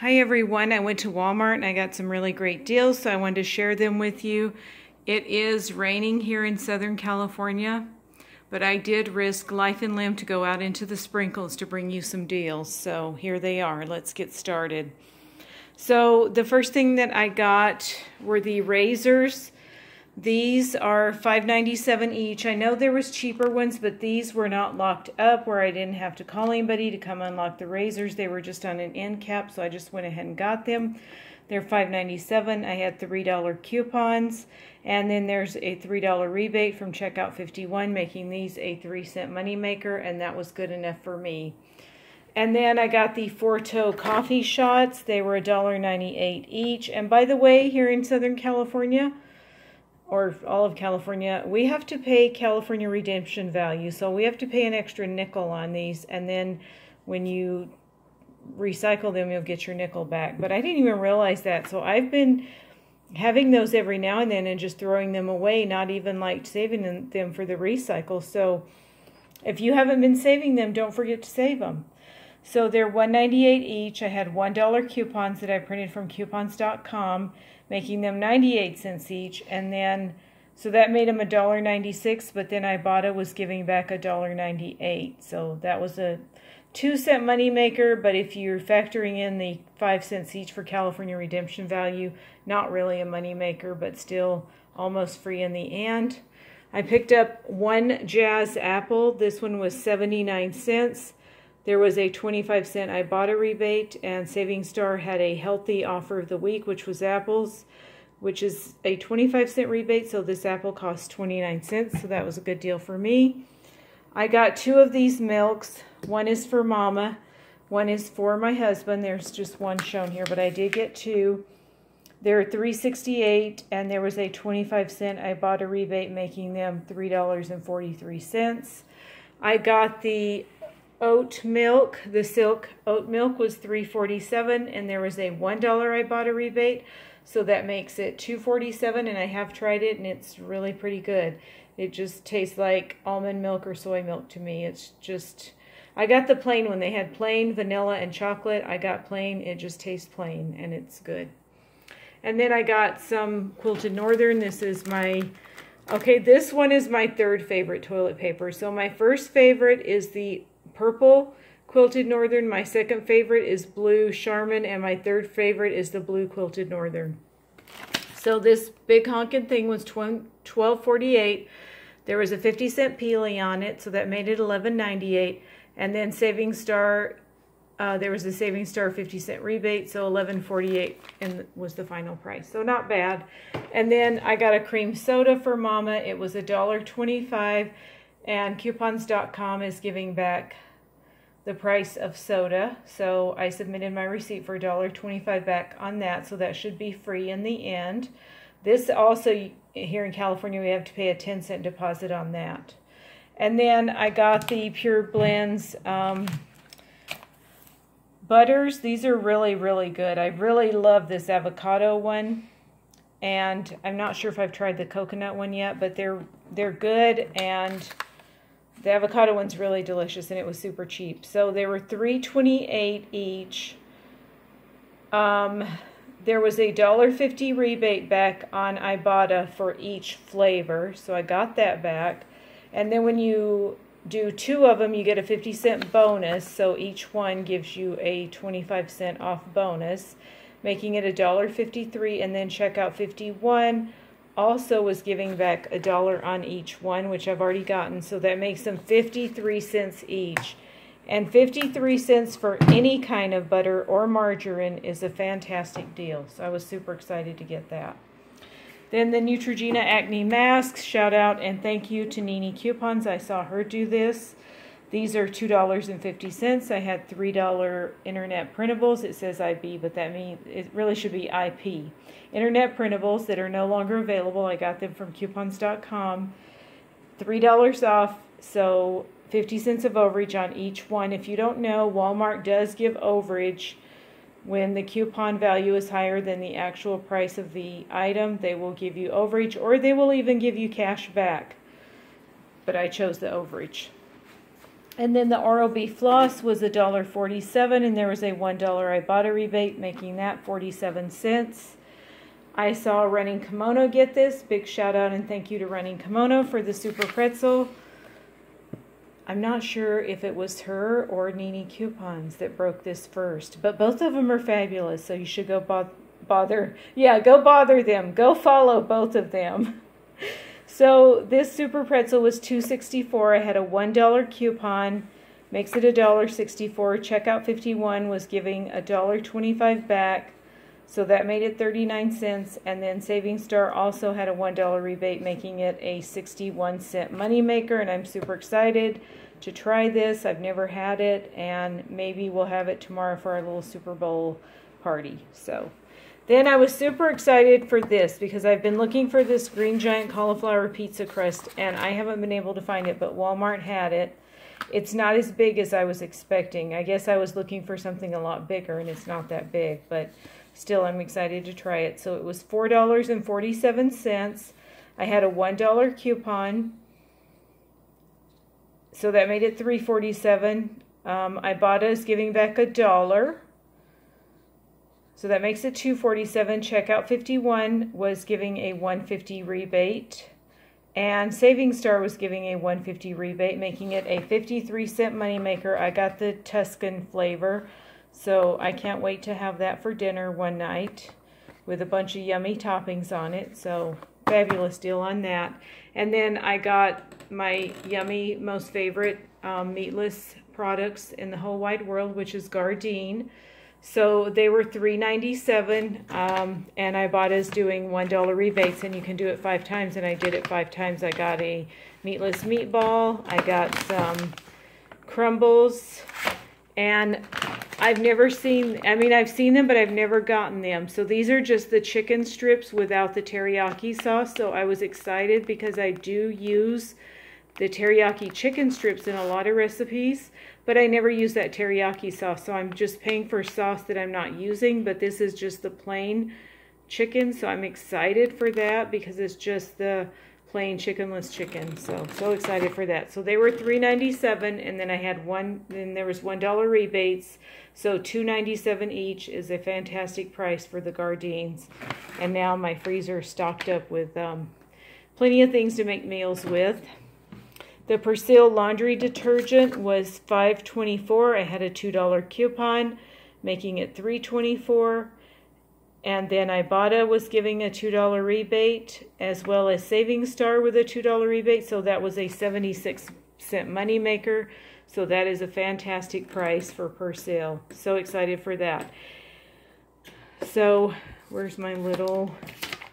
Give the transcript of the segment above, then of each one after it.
Hi everyone, I went to Walmart and I got some really great deals, so I wanted to share them with you. It is raining here in Southern California, but I did risk life and limb to go out into the sprinkles to bring you some deals. So here they are. Let's get started. So the first thing that I got were the razors. These are $5.97 each. I know there was cheaper ones, but these were not locked up where I didn't have to call anybody to come unlock the razors. They were just on an end cap, so I just went ahead and got them. They're $5.97. I had $3 coupons, and then there's a $3 rebate from Checkout 51, making these a 3 cent moneymaker, and that was good enough for me. And then I got the Forto coffee shots. They were $1.98 each. And by the way, here in Southern California, or all of California, we have to pay California redemption value. So we have to pay an extra nickel on these. And then when you recycle them, you'll get your nickel back. But I didn't even realize that. So I've been having those every now and then and just throwing them away, not even like saving them for the recycle. So if you haven't been saving them, don't forget to save them. So they're 198 each. I had $1 coupons that I printed from coupons.com making them 98 cents each. And then, so that made them $1.96, but then Ibotta was giving back $1.98. So that was a two cent money maker, but if you're factoring in the five cents each for California redemption value, not really a money maker, but still almost free in the end. I picked up one Jazz apple. This one was 79 cents. There was a 25 cent Ibotta rebate, and Saving Star had a healthy offer of the week, which was apples, which is a 25 cent rebate, so this apple cost 29 cents, so that was a good deal for me. I got two of these milks. One is for Mama, one is for my husband. There's just one shown here, but I did get two. They're 368 and there was a 25 cent Ibotta rebate making them $3.43. I got the oat milk. The silk oat milk was $3.47 and there was a $1 Ibotta rebate. So that makes it $2.47 and I have tried it and it's really pretty good. It just tastes like almond milk or soy milk to me. It's just, I got the plain one. They had plain, vanilla, and chocolate. I got plain. It just tastes plain and it's good. And then I got some Quilted Northern. This is my, okay, this one is my third favorite toilet paper. So my first favorite is the purple Quilted Northern. My second favorite is blue Charmin, and my third favorite is the blue Quilted Northern. So this big honking thing was twelve forty eight. There was a 50 cent peelie on it, so that made it eleven ninety eight. And then Saving Star, uh, there was a Saving Star 50 cent rebate, so eleven forty eight and was the final price. So not bad. And then I got a cream soda for Mama. It was a dollar twenty five, and coupons.com is giving back the price of soda. So I submitted my receipt for $1.25 back on that. So that should be free in the end. This also, here in California, we have to pay a 10 cent deposit on that. And then I got the Pure Blends um, butters. These are really, really good. I really love this avocado one. And I'm not sure if I've tried the coconut one yet, but they're they're good and the avocado one's really delicious and it was super cheap. So they were 3.28 each. Um, there was a $1.50 rebate back on Ibotta for each flavor, so I got that back. And then when you do two of them, you get a 50 cent bonus, so each one gives you a 25 cent off bonus, making it a $1.53 and then checkout 51 also was giving back a dollar on each one, which I've already gotten. So that makes them 53 cents each. And 53 cents for any kind of butter or margarine is a fantastic deal. So I was super excited to get that. Then the Neutrogena Acne Masks. Shout out and thank you to Nini Coupons. I saw her do this. These are $2.50. I had $3 internet printables. It says IB, but that means it really should be IP. Internet printables that are no longer available. I got them from coupons.com. $3 off, so 50 cents of overage on each one. If you don't know, Walmart does give overage when the coupon value is higher than the actual price of the item. They will give you overage or they will even give you cash back. But I chose the overage. And then the Oral-B floss was $1.47 and there was a $1 Ibotta rebate making that 47 cents. I saw Running Kimono get this. Big shout out and thank you to Running Kimono for the Super Pretzel. I'm not sure if it was her or Nini Coupons that broke this first, but both of them are fabulous, so you should go bo bother. Yeah, go bother them. Go follow both of them. So this Super Pretzel was $2.64. I had a $1 coupon, makes it $1.64. Checkout 51 was giving $1.25 back, so that made it 39 cents. And then Saving Star also had a $1 rebate, making it a 61 cent moneymaker. And I'm super excited to try this. I've never had it, and maybe we'll have it tomorrow for our little Super Bowl party. So. Then I was super excited for this because I've been looking for this Green Giant cauliflower pizza crust and I haven't been able to find it, but Walmart had it. It's not as big as I was expecting. I guess I was looking for something a lot bigger and it's not that big, but still I'm excited to try it. So it was $4.47. I had a $1 coupon. So that made it $3.47. Um, Ibotta is giving back a dollar. So that makes it 247. Checkout 51 was giving a 150 rebate. And Saving Star was giving a 150 rebate, making it a 53 cent moneymaker. I got the Tuscan flavor, so I can't wait to have that for dinner one night with a bunch of yummy toppings on it. So fabulous deal on that. And then I got my yummy, most favorite um, meatless products in the whole wide world, which is Gardein. So they were $3.97, um, and doing $1 rebates, and you can do it five times, and I did it five times. I got a meatless meatball, I got some crumbles, and I've never seen, I mean, I've seen them, but I've never gotten them. So these are just the chicken strips without the teriyaki sauce, so I was excited because I do use the teriyaki chicken strips in a lot of recipes, but I never use that teriyaki sauce. So I'm just paying for sauce that I'm not using, but this is just the plain chicken. So I'm excited for that because it's just the plain chickenless chicken. So, so excited for that. So they were $3.97 and then I had one, then there was $1 rebates. So $2.97 each is a fantastic price for the Gardeins. And now my freezer stocked up with um, plenty of things to make meals with. The Persil laundry detergent was $5.24. I had a $2 coupon, making it $3.24. And then Ibotta was giving a $2 rebate, as well as Saving Star with a $2 rebate. So that was a 76 cent moneymaker. So that is a fantastic price for Persil. So excited for that. So where's my little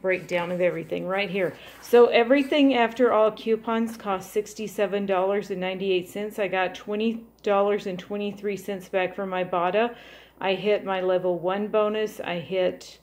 breakdown of everything right here. So everything after all coupons cost $67.98. I got $20.23 back from Ibotta. I hit my level one bonus. I hit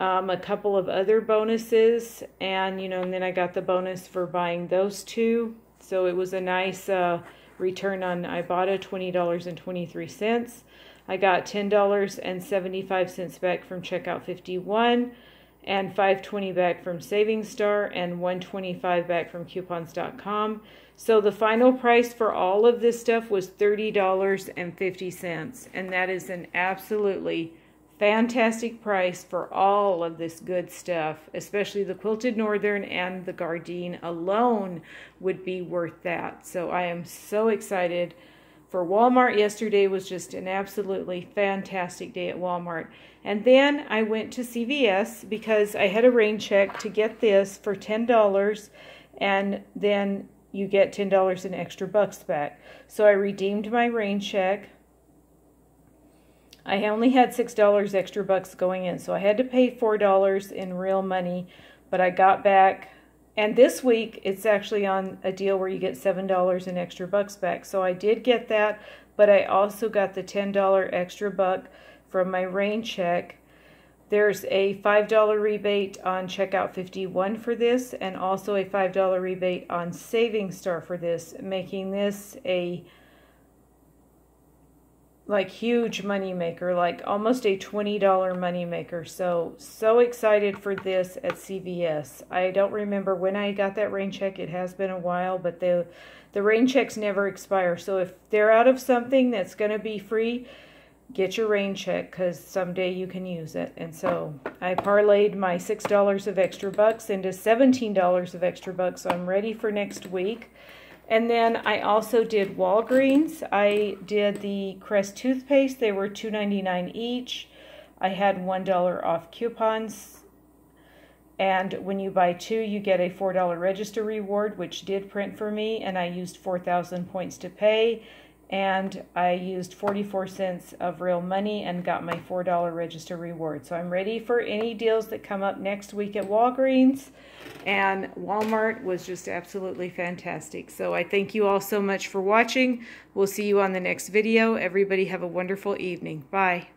um, a couple of other bonuses and, you know, and then I got the bonus for buying those two. So it was a nice uh, return on Ibotta, $20.23. I got $10.75 back from checkout 51 and 520 back from Saving Star and 125 back from coupons.com. So the final price for all of this stuff was $30.50 and that is an absolutely fantastic price for all of this good stuff, especially the Quilted Northern and the Gardein alone would be worth that. So I am so excited for Walmart. Yesterday was just an absolutely fantastic day at Walmart. And then I went to CVS because I had a rain check to get this for $10 and then you get $10 in extra bucks back. So I redeemed my rain check. I only had $6 extra bucks going in, so I had to pay $4 in real money, but I got back and this week, it's actually on a deal where you get $7 in extra bucks back. So I did get that, but I also got the $10 extra buck from my rain check. There's a $5 rebate on checkout 51 for this, and also a $5 rebate on Saving Star for this, making this a like huge money maker, like almost a $20 money maker. So, so excited for this at CVS. I don't remember when I got that rain check. It has been a while, but the, the rain checks never expire. So if they're out of something that's going to be free, get your rain check because someday you can use it. And so I parlayed my $6 of extra bucks into $17 of extra bucks. So I'm ready for next week. And then I also did Walgreens. I did the Crest toothpaste. They were $2.99 each. I had $1 off coupons. And when you buy two, you get a $4 register reward, which did print for me. And I used 4,000 points to pay and I used 44 cents of real money and got my $4 register reward. So I'm ready for any deals that come up next week at Walgreens. And Walmart was just absolutely fantastic. So I thank you all so much for watching. We'll see you on the next video. Everybody have a wonderful evening. Bye.